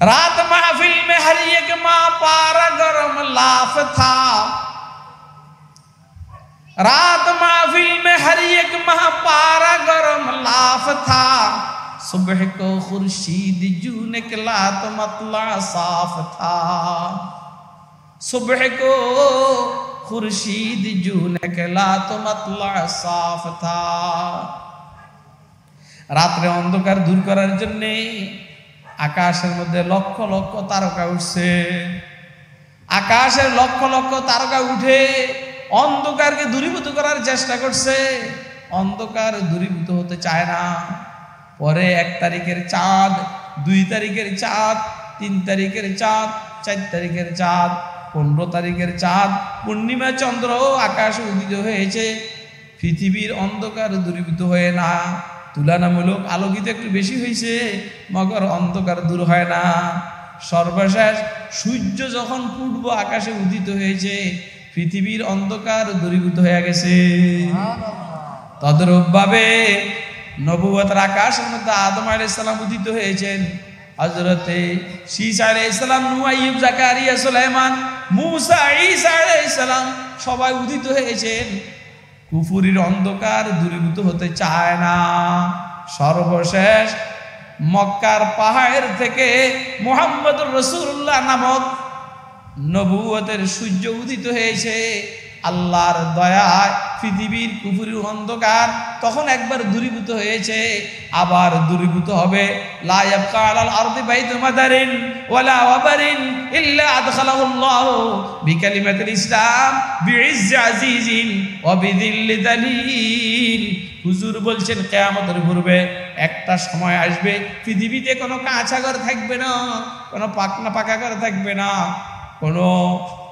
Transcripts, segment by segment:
रात महफिल में हर एक माँ पारा गरम लाफ था रात महफिल में हर एक माह पारा गरम लाफ था सुबह को खुर्शीद जू निकला तो मतला साफ था सुबह को खुर्शीद जू निकला तो मतला साफ था রাত্রে অন্ধকার দূর করার জন্য আকাশের মধ্যে লক্ষ লক্ষ তারকা উঠছে। আকাশের লক্ষ লক্ষ তারকা উঠে অন্ধকারকে দূরীভূত করার চেষ্টা করছে। অন্ধকার দূরীভূত হতে চায় না। পরে এক তারিখের চাঁদ, দুই তারিখের চাঁদ, তিন তারিখের চাঁদ, চার তারিখের চাঁদ, পনেরো তারিখের চাঁদ, পূর্ণিমা চন্দ্র আকাশে উদিত হয়েছে। পৃথিবীর অন্ধকার দূরীভূত হয়ে না। তুলনামূলক আলোকিত একটু বেশি হয়েছে মগর অন্ধকার দূর হয় না। সর্বশেষ সূর্য যখন পূর্ব আকাশে উদিত হয়েছে পৃথিবীর অন্ধকার দূরীভূত হয়ে গেছে। তদরূপভাবে নবুয়তের আকাশের মধ্যে আদম আলাইসাল্লাম উদিত হয়েছেন। হজরতে শীষ আলাইসাল্লাম নুয়াইব জাকারিয়া সুলাইমান মুসা ঈসা আলাইসাল্লাম সবাই উদিত হয়েছেন। কুফুরির অন্ধকার দূরীভূত হতে চায় না। সর্বশেষ মক্কার পাহাড় থেকে মোহাম্মদ রসুল্লাহ নামক নবুয়তের সূর্য উদিত হয়েছে। আল্লাহর দয়ায় পৃথিবীর কুফুরির অন্ধকার তখন একবার দূরীভূত হয়েছে, আবার দূরীভূত হবে। ইসলাম হুজুর বলছেন, কেয়ামতের পূর্বে একটা সময় আসবে, পৃথিবীতে কোনো কাঁচা ঘর থাকবে না, কোনো পাকনা পাকা ঘর থাকবে না, কোনো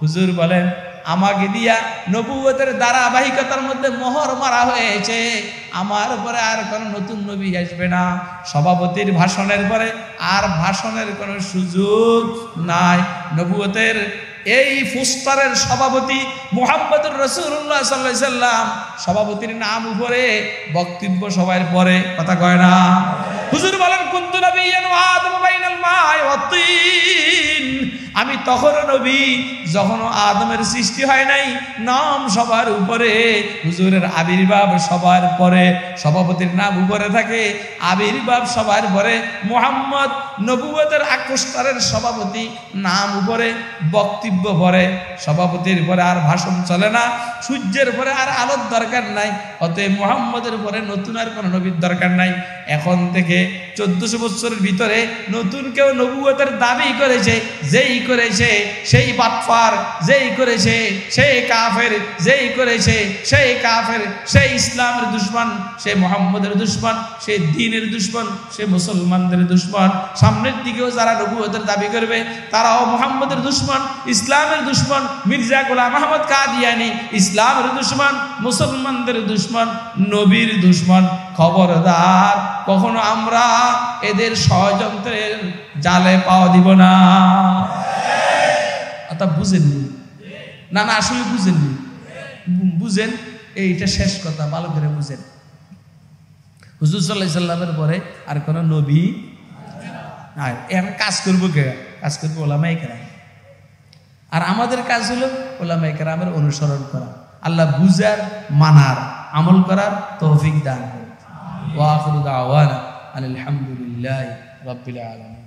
হুজুর বলেন, আমাকে দিয়া নবুয়তের ধারাবাহিকতার মধ্যে মোহর মারা হয়েছে। আমার পরে আর কোনো নতুন নবী আসবে না। সভাপতির ভাষণের পরে আর ভাষণের কোনো সুযোগ নাই। নবুয়তের এই ফুস্তারের সভাপতি মোহাম্মদুর রসুল্লাহ সাল্লাহ সাল্লাম সভাপতির নাম উপরে, বক্তব্য সবার পরে, কথা কয় না? হুজুর বলেন, কুন্তু নবী বাইনাল মায় ওয়াতিন আমি তখনও নবী যখন আদমের সৃষ্টি হয় নাই, নাম সবার উপরে, হুজুরের আবির্ভাব সবার পরে, সভাপতির নাম উপরে থাকে, আবির্ভাব সবার পরে, মোহাম্মদ নবুয়তের আকস্তারের সভাপতি নাম উপরে, বক্তব্য পরে, সভাপতির পরে আর ভাষণ চলে না, সূর্যের পরে আর আলোর দরকার নাই অতএব মোহাম্মদের পরে নতুন আর কোনো নবীর দরকার নাই। এখন থেকে চোদ্দশো বছরের ভিতরে নতুন কেউ নবুয়তের দাবি করেছে, যেই করেছে সেই বাটফার, যেই করেছে সেই কাফের, যেই করেছে সেই কাফের, সেই ইসলামের দুশ্মন, সে মোহাম্মদের দুশ্মন, সে দিনের দুশ্মন, সে মুসলমানদের দুশ্মন। সামনের দিকেও যারা নবুয়তের দাবি করবে, তারাও মোহাম্মদের দুশ্মন, ইসলামের দুশ্মন, মির্জা গোলাম আহমদ কাদিয়ানি, ইসলামের দুশ্মন, মুসলমানদের দুশ্মন। নবীর দুশ্মন, খবরদার। কখনো আমরা এদের ষড়যন্ত্রের জালে পাওয়া দিব না। অর্থাৎ বুঝেননি? না না, আসলে বুঝেননি। বুঝেন, এইটা শেষ কথা, ভালো করে বুঝেন। হুজুর সাল্লাহ সাল্লামের পরে আর কোনো নবী আর এখন কাজ করব কে? কাজ করব ওলামাই কেরাম। আর আমাদের কাজ হলো ওলামাই কেরামের অনুসরণ করা। আল্লাহ বুঝার, মানার। আমল করার তৌফিক দান করে ওয়াখরুদ আওয়ানা আলহামদুলিল্লাহ রব্বিল আলমিন